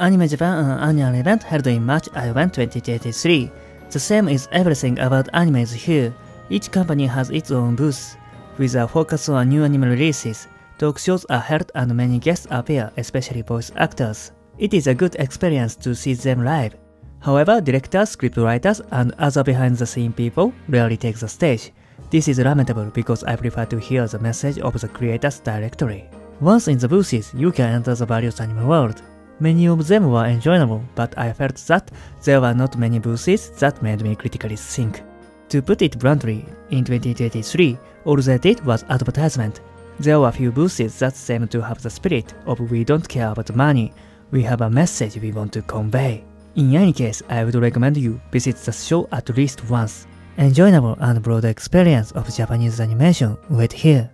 Anime Japan an annual event held in March Island 2023. The same is everything about animes here. Each company has its own booth, with a focus on new anime releases. Talk shows are held and many guests appear, especially voice actors. It is a good experience to see them live. However, directors, scriptwriters, and other behind-the-scene people rarely take the stage. This is lamentable because I prefer to hear the message of the creators directly. Once in the booths, you can enter the various anime world. Many of them were enjoyable, but I felt that there were not many booths that made me critically think. To put it bluntly, in 2023, all they did was advertisement. There were few booths that seemed to have the spirit of we don't care about money, we have a message we want to convey. In any case, I would recommend you visit the show at least once. Enjoyable and broad experience of Japanese animation wait here.